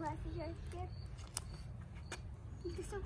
mas já que Fica só